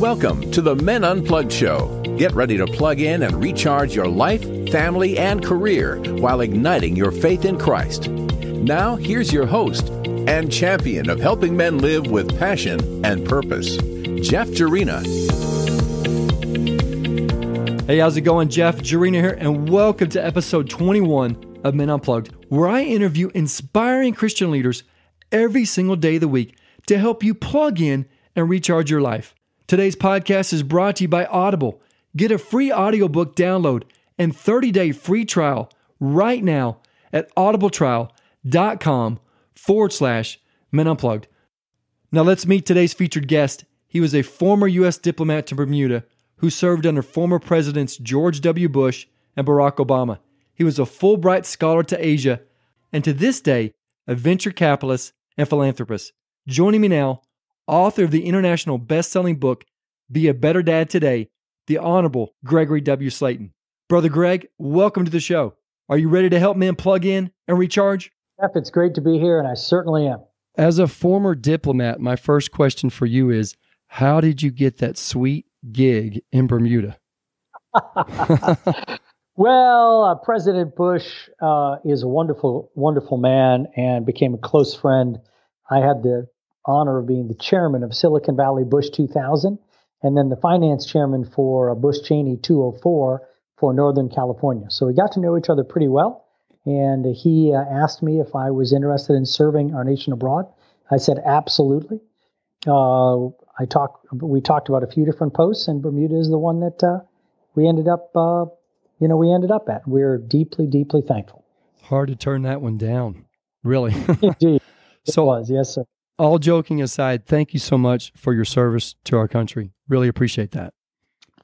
Welcome to the Men Unplugged Show. Get ready to plug in and recharge your life, family, and career while igniting your faith in Christ. Now, here's your host and champion of helping men live with passion and purpose, Jeff Jerina. Hey, how's it going? Jeff Jerina here, and welcome to episode 21 of Men Unplugged, where I interview inspiring Christian leaders every single day of the week to help you plug in and recharge your life. Today's podcast is brought to you by Audible. Get a free audiobook download and 30-day free trial right now at audibletrial.com forward slash men unplugged. Now let's meet today's featured guest. He was a former U.S. diplomat to Bermuda who served under former presidents George W. Bush and Barack Obama. He was a Fulbright scholar to Asia and to this day, a venture capitalist and philanthropist. Joining me now author of the international best-selling book Be a Better Dad Today, the Honorable Gregory W. Slayton. Brother Greg, welcome to the show. Are you ready to help men plug in and recharge? Jeff, it's great to be here, and I certainly am. As a former diplomat, my first question for you is How did you get that sweet gig in Bermuda? well, uh, President Bush uh, is a wonderful, wonderful man and became a close friend. I had the honor of being the chairman of Silicon Valley Bush 2000 and then the finance chairman for uh, Bush Cheney 204 for Northern California. So we got to know each other pretty well. And he uh, asked me if I was interested in serving our nation abroad. I said absolutely. Uh, I talked. We talked about a few different posts, and Bermuda is the one that uh, we ended up. Uh, you know, we ended up at. We're deeply, deeply thankful. Hard to turn that one down, really. Indeed, it so, was. Yes, sir all joking aside, thank you so much for your service to our country. Really appreciate that.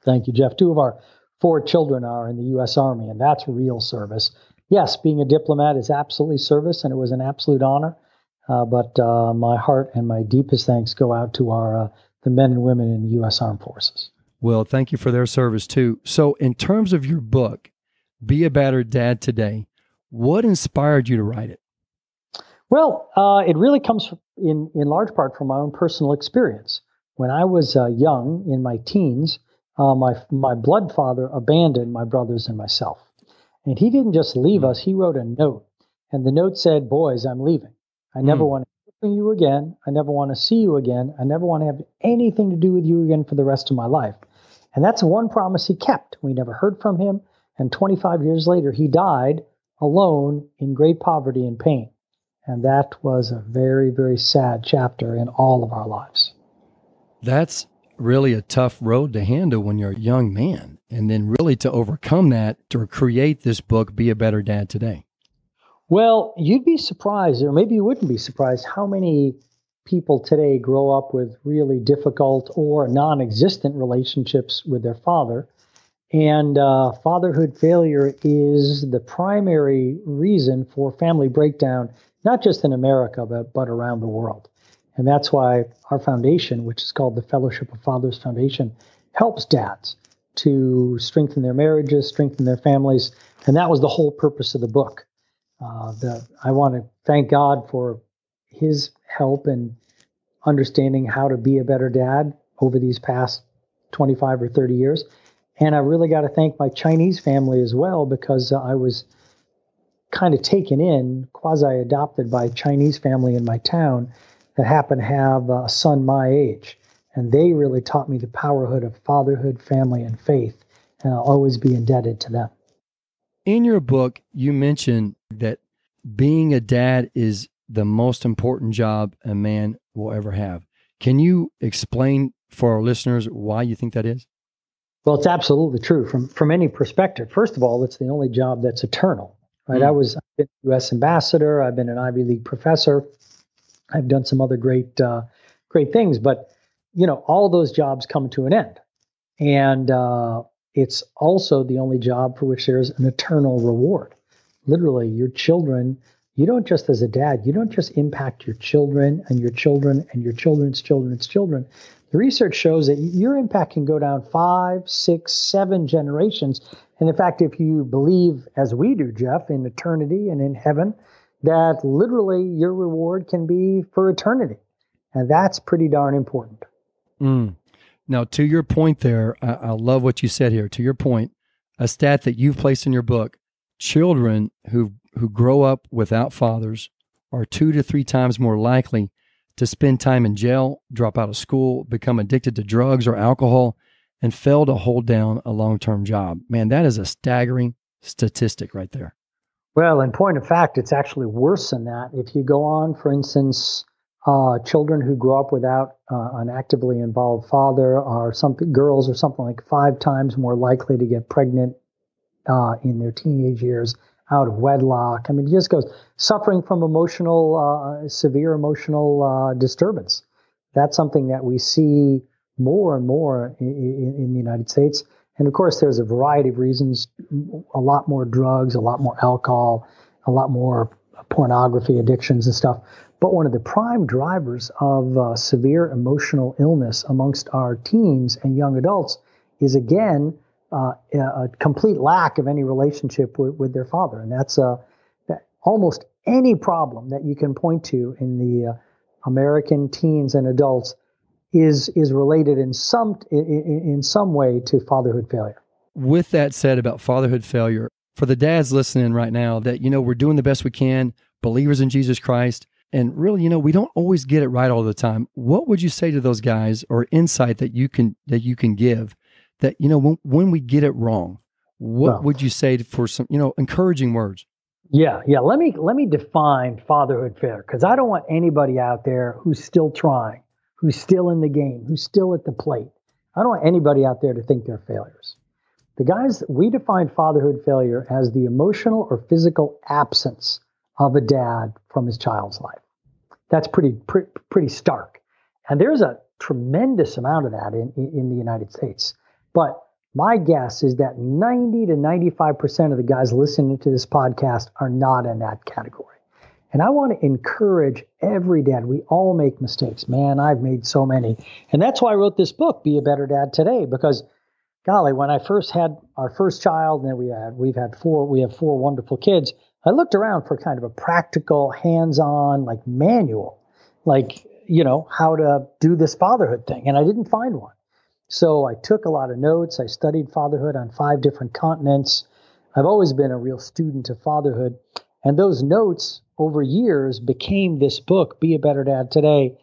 Thank you, Jeff. Two of our four children are in the U.S. Army, and that's real service. Yes, being a diplomat is absolutely service, and it was an absolute honor. Uh, but uh, my heart and my deepest thanks go out to our uh, the men and women in the U.S. Armed Forces. Well, thank you for their service too. So, in terms of your book, "Be a Better Dad Today," what inspired you to write it? Well, uh, it really comes in, in large part from my own personal experience. When I was uh, young, in my teens, uh, my, my blood father abandoned my brothers and myself. And he didn't just leave mm. us, he wrote a note. And the note said, Boys, I'm leaving. I never mm. want to hear you again. I never want to see you again. I never want to have anything to do with you again for the rest of my life. And that's one promise he kept. We never heard from him. And 25 years later, he died alone in great poverty and pain. And that was a very, very sad chapter in all of our lives. That's really a tough road to handle when you're a young man. And then, really, to overcome that, to create this book, Be a Better Dad Today. Well, you'd be surprised, or maybe you wouldn't be surprised, how many people today grow up with really difficult or non existent relationships with their father. And uh, fatherhood failure is the primary reason for family breakdown not just in America, but, but around the world. And that's why our foundation, which is called the Fellowship of Fathers Foundation, helps dads to strengthen their marriages, strengthen their families. And that was the whole purpose of the book. Uh, the, I want to thank God for his help in understanding how to be a better dad over these past 25 or 30 years. And I really got to thank my Chinese family as well because uh, I was kind of taken in, quasi adopted by a Chinese family in my town that happened to have a son my age. And they really taught me the powerhood of fatherhood, family, and faith. And I'll always be indebted to them. In your book, you mentioned that being a dad is the most important job a man will ever have. Can you explain for our listeners why you think that is? Well, it's absolutely true from from any perspective. First of all, it's the only job that's eternal right? Mm. I was I've been U.S. ambassador. I've been an Ivy League professor. I've done some other great, uh, great things, but you know, all those jobs come to an end, and uh, it's also the only job for which there's an eternal reward. Literally, your children. You don't just, as a dad, you don't just impact your children and your children and your children's children's children. The research shows that your impact can go down five, six, seven generations and in fact, if you believe, as we do, Jeff, in eternity and in heaven, that literally your reward can be for eternity. And that's pretty darn important. Mm. Now, to your point there, I, I love what you said here. To your point, a stat that you've placed in your book children who, who grow up without fathers are two to three times more likely to spend time in jail, drop out of school, become addicted to drugs or alcohol, and fail to hold down a long term job. Man, that is a staggering statistic right there. Well, in point of fact, it's actually worse than that. If you go on, for instance, uh, children who grow up without uh, an actively involved father are something girls are something like five times more likely to get pregnant uh, in their teenage years out of wedlock. I mean, it just goes suffering from emotional, uh, severe emotional uh, disturbance. That's something that we see more and more in, in, the United States. And of course, there's a variety of reasons a lot more drugs, a lot more alcohol, a lot more pornography addictions and stuff. But one of the prime drivers of uh, severe emotional illness amongst our teens and young adults is again uh, a complete lack of any relationship with, with their father. And that's uh, that almost any problem that you can point to in the uh, American teens and adults is is related in some in, in some way to fatherhood failure. With that said about fatherhood failure, for the dads listening right now, that you know we're doing the best we can, believers in Jesus Christ, and really, you know, we don't always get it right all the time. What would you say to those guys, or insight that you can that you can give that you know when, when we get it wrong what well, would you say for some you know encouraging words yeah yeah let me let me define fatherhood fair because i don't want anybody out there who's still trying who's still in the game who's still at the plate. I don't want anybody out there to think they're failures. The guys we define fatherhood failure as the emotional or physical absence of a dad from his child's life. That's pretty pretty, pretty stark. And there's a tremendous amount of that in, in the united states. But my guess is that 90 to 95% of the guys listening to this podcast are not in that category. And I want to encourage every dad. We all make mistakes. Man, I've made so many. And that's why I wrote this book, Be a Better Dad Today, because golly, when I first had our first child, and then we had we've had four, we have four wonderful kids. I looked around for kind of a practical, hands-on, like manual, like, you know, how to do this fatherhood thing. And I didn't find one. So I took a lot of notes. I studied fatherhood on five different continents. I've always been a real student of fatherhood. And those notes over years became this book, Be a Better Dad Today,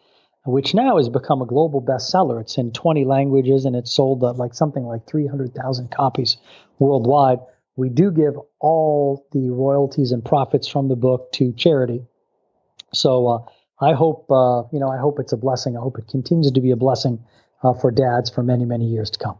which now has become a global bestseller. It's in 20 languages and it's sold like something like 300,000 copies worldwide. We do give all the royalties and profits from the book to charity. So uh, I hope, uh, you know, I hope it's a blessing. I hope it continues to be a blessing uh, for dads for many, many years to come.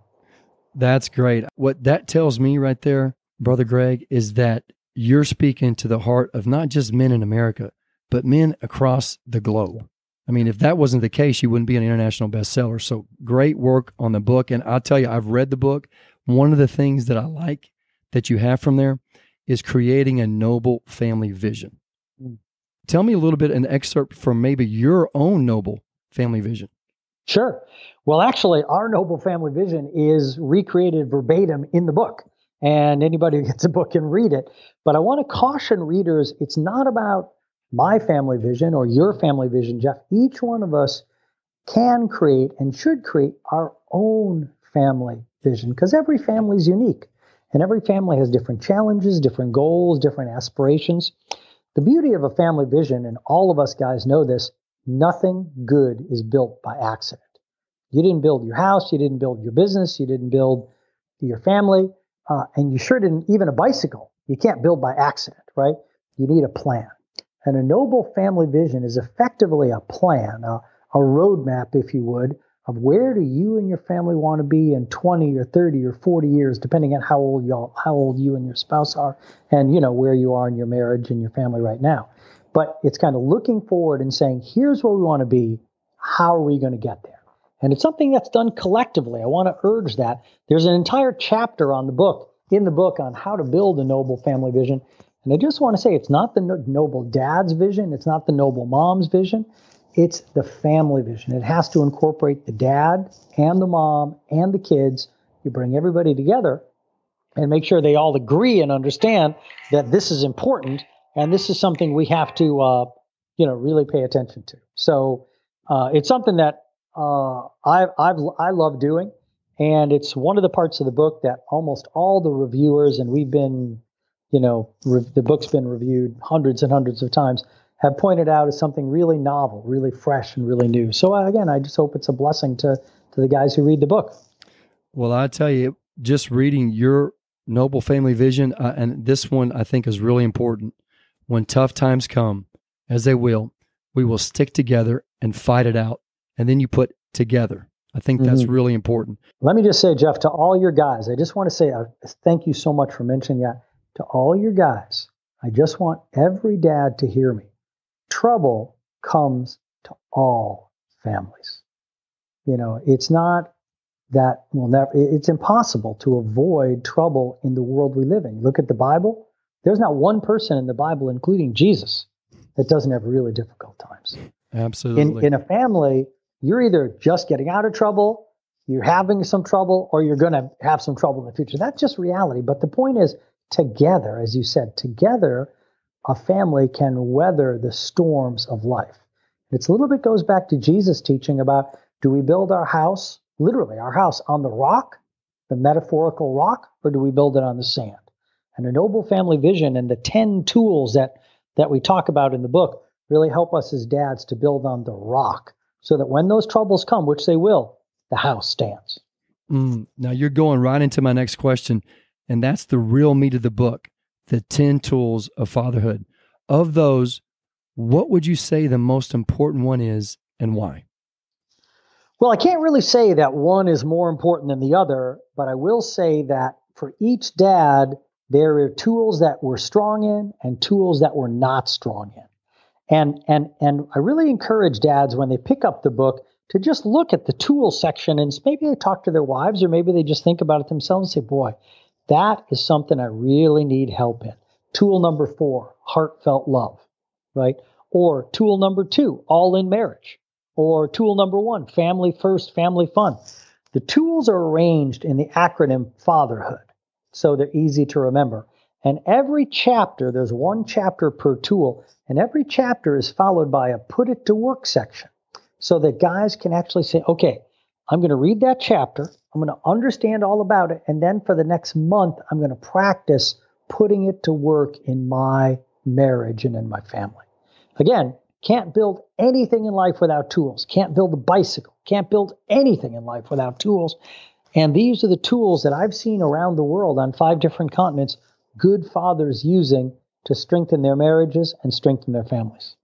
That's great. What that tells me right there, Brother Greg, is that you're speaking to the heart of not just men in America, but men across the globe. I mean, if that wasn't the case, you wouldn't be an international bestseller. So great work on the book. And I'll tell you, I've read the book. One of the things that I like that you have from there is creating a noble family vision. Mm. Tell me a little bit, an excerpt from maybe your own noble family vision. Sure. Well, actually, our Noble Family Vision is recreated verbatim in the book, and anybody who gets a book can read it. But I want to caution readers it's not about my family vision or your family vision, Jeff. Each one of us can create and should create our own family vision because every family is unique and every family has different challenges, different goals, different aspirations. The beauty of a family vision, and all of us guys know this, nothing good is built by accident. You didn't build your house, you didn't build your business, you didn't build your family, uh, and you sure didn't even a bicycle. You can't build by accident, right? You need a plan. And a noble family vision is effectively a plan, a, a roadmap, if you would, of where do you and your family want to be in 20 or 30 or 40 years, depending on how old y'all, how old you and your spouse are, and you know where you are in your marriage and your family right now. But it's kind of looking forward and saying, here's where we want to be. How are we going to get there? And it's something that's done collectively. I want to urge that. There's an entire chapter on the book, in the book, on how to build a noble family vision. And I just want to say it's not the noble dad's vision, it's not the noble mom's vision, it's the family vision. It has to incorporate the dad and the mom and the kids. You bring everybody together and make sure they all agree and understand that this is important and this is something we have to, uh, you know, really pay attention to. So uh, it's something that uh, I, I've I love doing, and it's one of the parts of the book that almost all the reviewers and we've been, you know, re- the book's been reviewed hundreds and hundreds of times have pointed out as something really novel, really fresh, and really new. So uh, again, I just hope it's a blessing to to the guys who read the book. Well, I tell you, just reading your noble family vision, uh, and this one I think is really important. When tough times come, as they will, we will stick together and fight it out. And then you put together. I think that's mm-hmm. really important. Let me just say, Jeff, to all your guys, I just want to say uh, thank you so much for mentioning that. To all your guys, I just want every dad to hear me. Trouble comes to all families. You know, it's not that will never, it's impossible to avoid trouble in the world we live in. Look at the Bible. There's not one person in the Bible, including Jesus, that doesn't have really difficult times. Absolutely. In, in a family, you're either just getting out of trouble, you're having some trouble, or you're going to have some trouble in the future. That's just reality. But the point is, together, as you said, together, a family can weather the storms of life. It's a little bit goes back to Jesus' teaching about do we build our house, literally our house, on the rock, the metaphorical rock, or do we build it on the sand? And a noble family vision and the 10 tools that, that we talk about in the book really help us as dads to build on the rock so that when those troubles come, which they will, the house stands. Mm, now you're going right into my next question, and that's the real meat of the book the 10 tools of fatherhood. Of those, what would you say the most important one is and why? Well, I can't really say that one is more important than the other, but I will say that for each dad, there are tools that we're strong in and tools that we're not strong in. And and and I really encourage dads when they pick up the book to just look at the tool section and maybe they talk to their wives or maybe they just think about it themselves and say, boy, that is something I really need help in. Tool number four, heartfelt love, right? Or tool number two, all in marriage. Or tool number one, family first, family fun. The tools are arranged in the acronym fatherhood, so they're easy to remember. And every chapter, there's one chapter per tool, and every chapter is followed by a put it to work section so that guys can actually say, okay, I'm going to read that chapter, I'm going to understand all about it, and then for the next month, I'm going to practice putting it to work in my marriage and in my family. Again, can't build anything in life without tools. Can't build a bicycle. Can't build anything in life without tools. And these are the tools that I've seen around the world on five different continents good fathers using to strengthen their marriages and strengthen their families.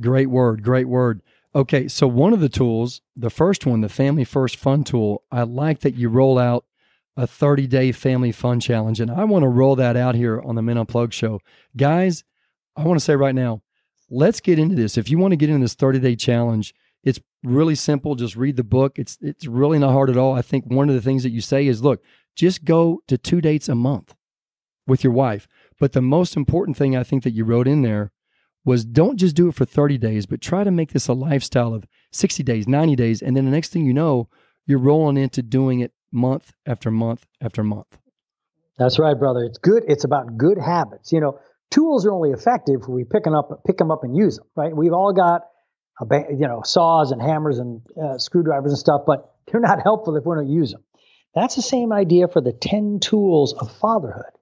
Great word, great word. Okay, so one of the tools, the first one, the Family First Fun tool, I like that you roll out a 30 day family fun challenge. And I want to roll that out here on the Men Unplugged show. Guys, I want to say right now, let's get into this. If you want to get into this 30 day challenge, it's really simple. Just read the book. It's it's really not hard at all. I think one of the things that you say is, look, just go to two dates a month with your wife. But the most important thing I think that you wrote in there was don't just do it for 30 days, but try to make this a lifestyle of 60 days, 90 days. And then the next thing you know, you're rolling into doing it month after month after month. That's right, brother. It's good. It's about good habits. You know, tools are only effective if we pick them up, pick them up and use them, right? We've all got, a, you know, saws and hammers and uh, screwdrivers and stuff, but they're not helpful if we don't use them. That's the same idea for the 10 tools of fatherhood.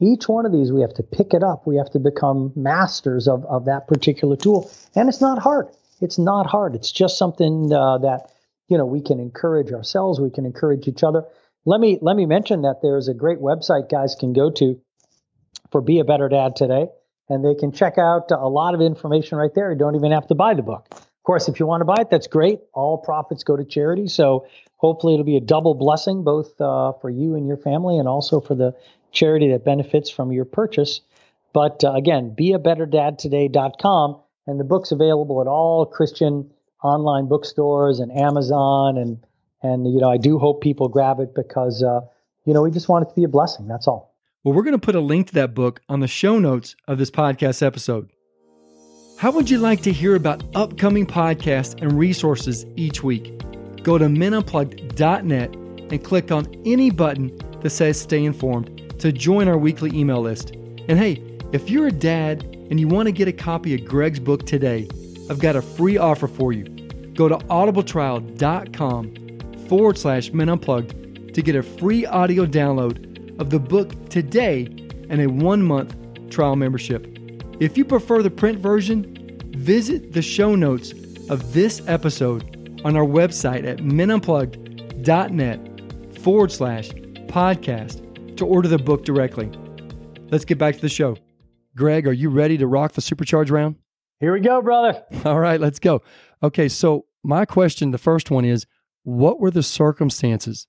Each one of these, we have to pick it up. We have to become masters of, of that particular tool. And it's not hard. It's not hard. It's just something uh, that, you know, we can encourage ourselves. We can encourage each other. Let me, let me mention that there's a great website guys can go to for Be a Better Dad today. And they can check out a lot of information right there. You don't even have to buy the book. Of course, if you want to buy it, that's great. All profits go to charity. So hopefully it'll be a double blessing, both uh, for you and your family and also for the charity that benefits from your purchase. But uh, again, beabetterdadtoday.com. And the book's available at all Christian online bookstores and Amazon. And, and you know, I do hope people grab it because, uh, you know, we just want it to be a blessing. That's all. Well, we're going to put a link to that book on the show notes of this podcast episode. How would you like to hear about upcoming podcasts and resources each week? Go to menunplugged.net and click on any button that says Stay Informed to join our weekly email list. And hey, if you're a dad and you want to get a copy of Greg's book today, I've got a free offer for you. Go to audibletrial.com forward slash men unplugged to get a free audio download of the book today and a one month trial membership. If you prefer the print version, visit the show notes of this episode on our website at menunplugged.net forward slash podcast to order the book directly. Let's get back to the show. Greg, are you ready to rock the supercharge round? Here we go, brother. All right, let's go. Okay, so my question, the first one is what were the circumstances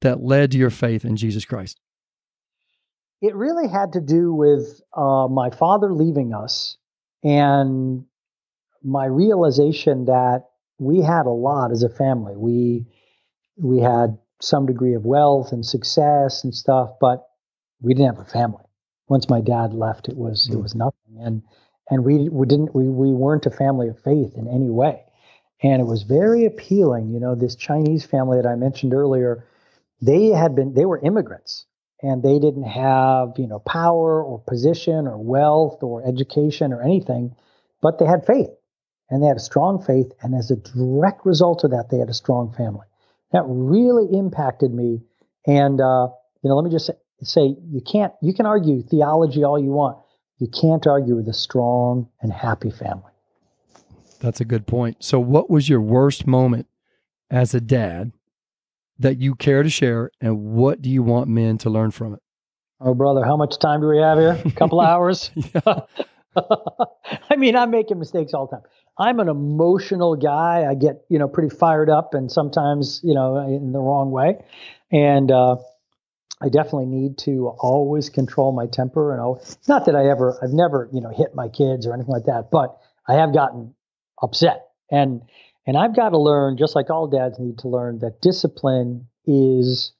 that led to your faith in Jesus Christ? It really had to do with uh, my father leaving us and my realization that we had a lot as a family. We we had some degree of wealth and success and stuff, but we didn't have a family. Once my dad left, it was mm. it was nothing, and and we we didn't we we weren't a family of faith in any way, and it was very appealing. You know, this Chinese family that I mentioned earlier, they had been they were immigrants, and they didn't have you know power or position or wealth or education or anything, but they had faith and they had a strong faith. And as a direct result of that, they had a strong family. That really impacted me. And, uh, you know, let me just say, say you can't, you can argue theology all you want. You can't argue with a strong and happy family. That's a good point. So, what was your worst moment as a dad that you care to share, and what do you want men to learn from it? Oh, brother, how much time do we have here? A couple hours? I mean, I'm making mistakes all the time. I'm an emotional guy. I get, you know, pretty fired up and sometimes, you know, in the wrong way. And uh, I definitely need to always control my temper. And it's not that I ever, I've never, you know, hit my kids or anything like that, but I have gotten upset. And and I've got to learn, just like all dads need to learn, that discipline is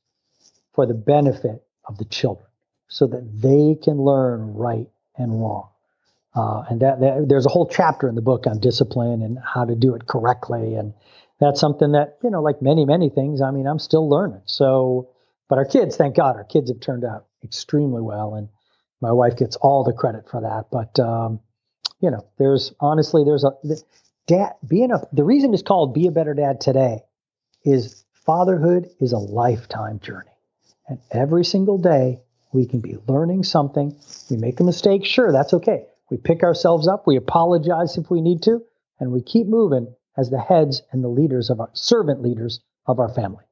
for the benefit of the children, so that they can learn right and wrong. Uh, and that, that, there's a whole chapter in the book on discipline and how to do it correctly. And that's something that, you know, like many, many things, I mean, I'm still learning. So, but our kids, thank God, our kids have turned out extremely well. And my wife gets all the credit for that. But, um, you know, there's honestly, there's a dad being a, the reason it's called Be a Better Dad Today is fatherhood is a lifetime journey. And every single day, we can be learning something. We make a mistake, sure, that's okay we pick ourselves up, we apologize if we need to, and we keep moving as the heads and the leaders of our servant leaders of our family.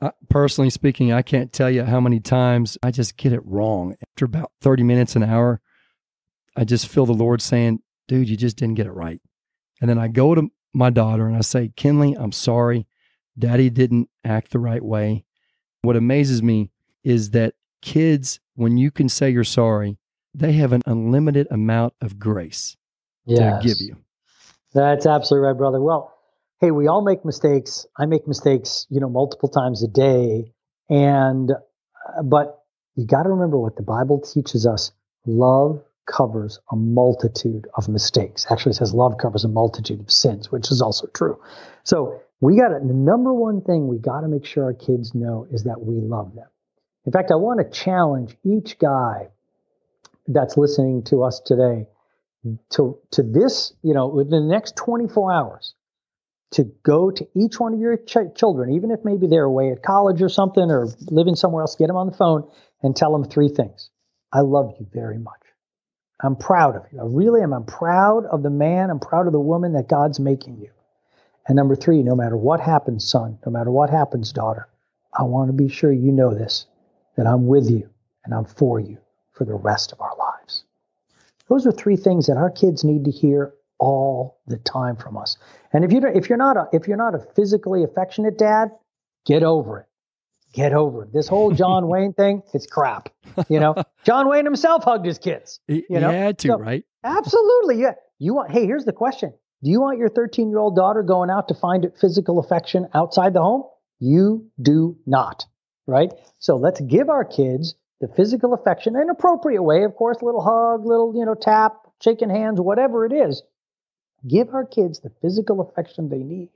Uh, personally speaking, I can't tell you how many times I just get it wrong. After about 30 minutes, an hour, I just feel the Lord saying, dude, you just didn't get it right. And then I go to my daughter and I say, Kinley, I'm sorry. Daddy didn't act the right way. What amazes me is that kids, when you can say you're sorry, they have an unlimited amount of grace yes. to give you. That's absolutely right, brother. Well, hey, we all make mistakes. I make mistakes, you know, multiple times a day. And, uh, but you got to remember what the Bible teaches us love covers a multitude of mistakes. Actually, it says love covers a multitude of sins, which is also true. So we got to, the number one thing we got to make sure our kids know is that we love them. In fact, I want to challenge each guy that's listening to us today to to this, you know, within the next 24 hours, to go to each one of your ch- children, even if maybe they're away at college or something or living somewhere else, get them on the phone and tell them three things. I love you very much. I'm proud of you. I really am. I'm proud of the man. I'm proud of the woman that God's making you. And number three, no matter what happens, son, no matter what happens, daughter, I want to be sure you know this that I'm with you and I'm for you for the rest of our lives. Those are three things that our kids need to hear all the time from us. And if you if you're not a if you're not a physically affectionate dad, get over it. Get over it. This whole John Wayne thing, it's crap. You know, John Wayne himself hugged his kids. You know? He had to, so, right? Absolutely. Yeah. You want hey, here's the question. Do you want your 13 year old daughter going out to find physical affection outside the home? You do not. Right? So let's give our kids the physical affection in an appropriate way, of course, little hug, little, you know, tap, shaking hands, whatever it is. Give our kids the physical affection they need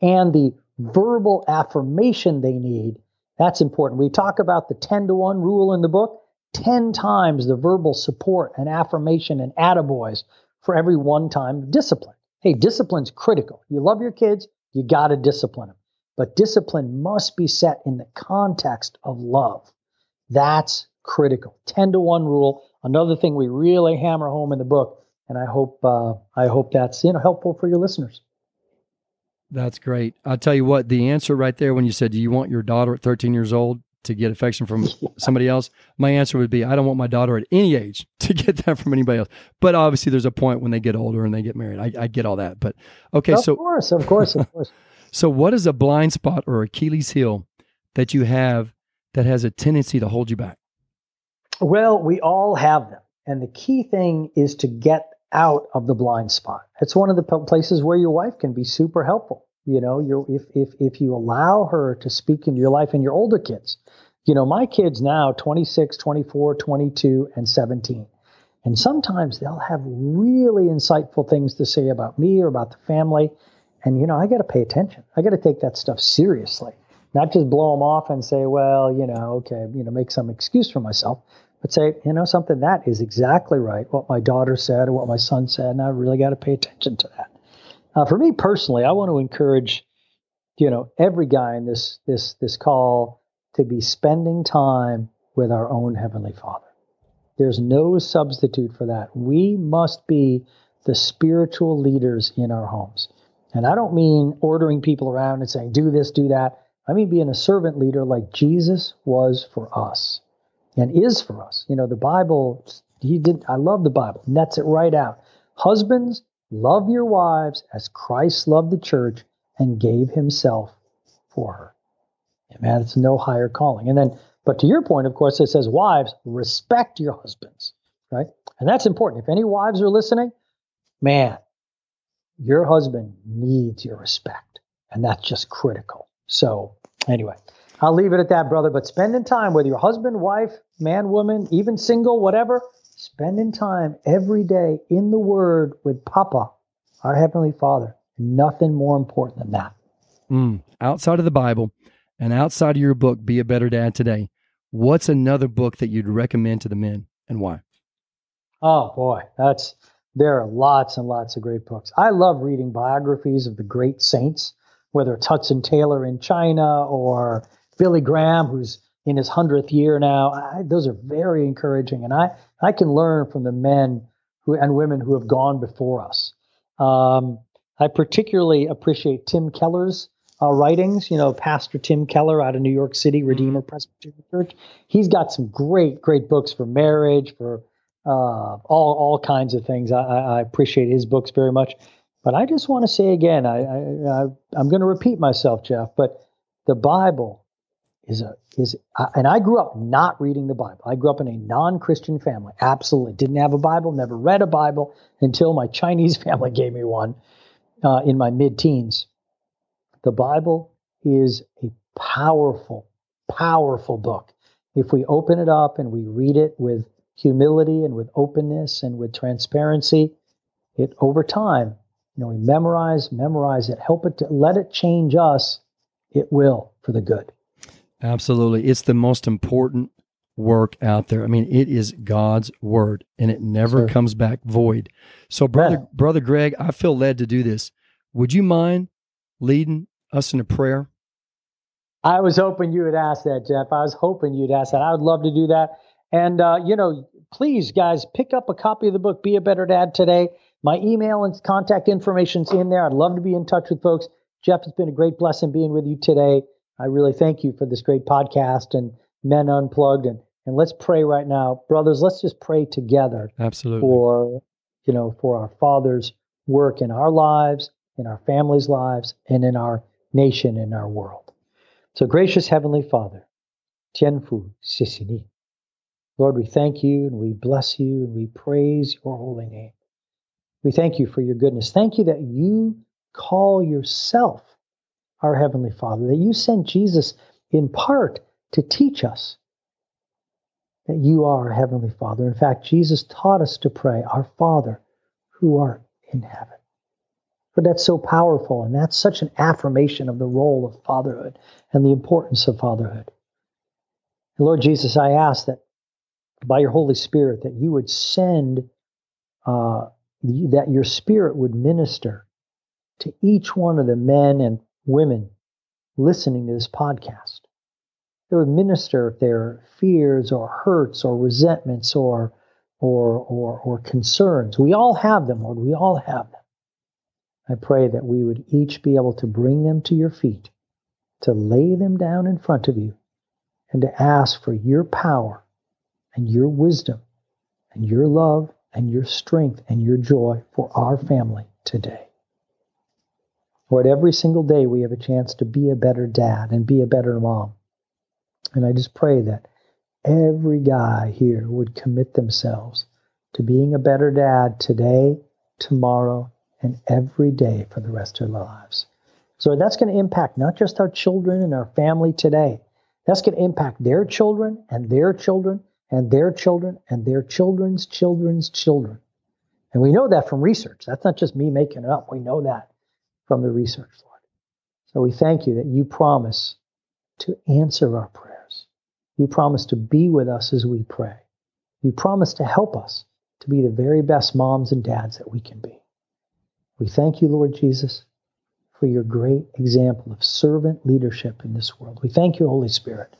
and the verbal affirmation they need. That's important. We talk about the 10 to 1 rule in the book 10 times the verbal support and affirmation and attaboys for every one time discipline. Hey, discipline's critical. You love your kids, you got to discipline them. But discipline must be set in the context of love. That's critical. 10 to 1 rule, another thing we really hammer home in the book and I hope uh, I hope that's you know helpful for your listeners. That's great. I'll tell you what, the answer right there when you said, Do you want your daughter at 13 years old to get affection from yeah. somebody else? My answer would be, I don't want my daughter at any age to get that from anybody else. But obviously, there's a point when they get older and they get married. I, I get all that. But okay, of so. Of course, of course, of course. so, what is a blind spot or Achilles heel that you have that has a tendency to hold you back? Well, we all have them. And the key thing is to get out of the blind spot. It's one of the places where your wife can be super helpful. You know, you if if if you allow her to speak into your life and your older kids. You know, my kids now 26, 24, 22 and 17. And sometimes they'll have really insightful things to say about me or about the family. And you know, I got to pay attention. I got to take that stuff seriously. Not just blow them off and say, well, you know, okay, you know, make some excuse for myself, but say, you know, something that is exactly right, what my daughter said or what my son said, and I really got to pay attention to that. Uh, for me personally, I want to encourage, you know, every guy in this this this call to be spending time with our own heavenly Father. There's no substitute for that. We must be the spiritual leaders in our homes. And I don't mean ordering people around and saying, do this, do that. I mean being a servant leader like Jesus was for us and is for us. You know, the Bible, he did, I love the Bible, nets it right out. Husbands, love your wives as Christ loved the church and gave himself for her. Man, it's no higher calling. And then, but to your point, of course, it says, wives, respect your husbands, right? And that's important. If any wives are listening, man, your husband needs your respect. And that's just critical. So, anyway, I'll leave it at that, brother. But spending time with your husband, wife, man, woman, even single, whatever, spending time every day in the Word with Papa, our Heavenly Father. Nothing more important than that. Mm, outside of the Bible and outside of your book, Be a Better Dad Today, what's another book that you'd recommend to the men and why? Oh, boy. That's. There are lots and lots of great books. I love reading biographies of the great saints, whether it's Hudson Taylor in China or Billy Graham, who's in his hundredth year now. I, those are very encouraging, and I I can learn from the men who and women who have gone before us. Um, I particularly appreciate Tim Keller's uh, writings. You know, Pastor Tim Keller out of New York City, mm-hmm. Redeemer Presbyterian Church. He's got some great, great books for marriage, for uh, all all kinds of things. I, I, appreciate his books very much. But I just want to say again, I, I, I I'm going to repeat myself, Jeff, but the Bible is a is and I grew up not reading the Bible. I grew up in a non-Christian family. Absolutely didn't have a Bible, never read a Bible until my Chinese family gave me one uh, in my mid-teens. The Bible is a powerful, powerful book. If we open it up and we read it with humility and with openness and with transparency, it over time, you know, we memorize, memorize it, help it to let it change us. It will for the good. Absolutely. It's the most important work out there. I mean, it is God's word and it never sure. comes back void. So brother yeah. brother Greg, I feel led to do this. Would you mind leading us in a prayer? I was hoping you would ask that, Jeff. I was hoping you'd ask that. I would love to do that. And uh, you know, please guys, pick up a copy of the book Be a Better Dad today. My email and contact information's in there. I'd love to be in touch with folks. Jeff, it's been a great blessing being with you today. I really thank you for this great podcast and Men Unplugged. And, and let's pray right now. Brothers, let's just pray together. Absolutely. For, you know, for our Father's work in our lives, in our families' lives, and in our nation, in our world. So, gracious Heavenly Father, Tianfu Sisini. Lord, we thank you and we bless you and we praise your holy name. We thank you for your goodness. Thank you that you call yourself our Heavenly Father, that you sent Jesus in part to teach us that you are our Heavenly Father. In fact, Jesus taught us to pray, Our Father who art in heaven. But that's so powerful, and that's such an affirmation of the role of fatherhood and the importance of fatherhood. And Lord Jesus, I ask that by your Holy Spirit, that you would send, uh, that your Spirit would minister to each one of the men and women listening to this podcast. It would minister if their fears or hurts or resentments or, or, or, or concerns. We all have them, Lord. We all have them. I pray that we would each be able to bring them to your feet, to lay them down in front of you, and to ask for your power and your wisdom and your love and your strength and your joy for our family today. Lord, every single day we have a chance to be a better dad and be a better mom. And I just pray that every guy here would commit themselves to being a better dad today, tomorrow, and every day for the rest of their lives. So that's going to impact not just our children and our family today, that's going to impact their children and their children and their children and their children's children's children. And we know that from research. That's not just me making it up. We know that from the research, Lord. So we thank you that you promise to answer our prayers. You promise to be with us as we pray. You promise to help us to be the very best moms and dads that we can be. We thank you, Lord Jesus, for your great example of servant leadership in this world. We thank you, Holy Spirit,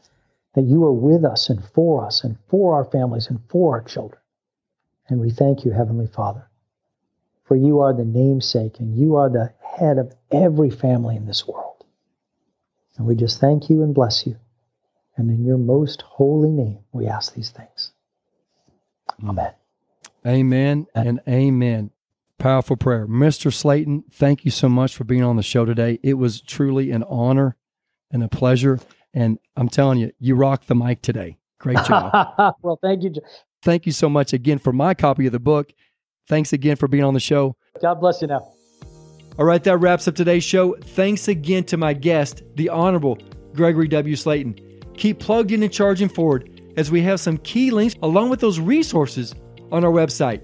that you are with us and for us and for our families and for our children. And we thank you, Heavenly Father, for you are the namesake and you are the head of every family in this world. And we just thank you and bless you. And in your most holy name, we ask these things. Amen. Amen and amen. Powerful prayer. Mr. Slayton, thank you so much for being on the show today. It was truly an honor and a pleasure. And I'm telling you, you rocked the mic today. Great job. well, thank you. Thank you so much again for my copy of the book. Thanks again for being on the show. God bless you now. All right, that wraps up today's show. Thanks again to my guest, the Honorable Gregory W. Slayton. Keep plugged in and charging forward as we have some key links along with those resources on our website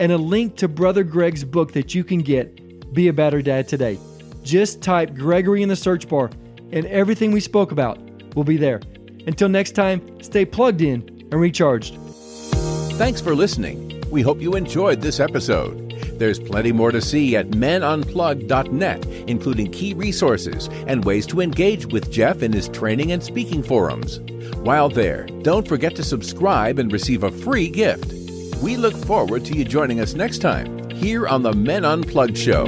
and a link to Brother Greg's book that you can get, Be a Better Dad Today. Just type Gregory in the search bar and everything we spoke about will be there. Until next time, stay plugged in and recharged. Thanks for listening. We hope you enjoyed this episode. There's plenty more to see at menunplugged.net, including key resources and ways to engage with Jeff in his training and speaking forums. While there, don't forget to subscribe and receive a free gift. We look forward to you joining us next time here on the Men Unplugged Show.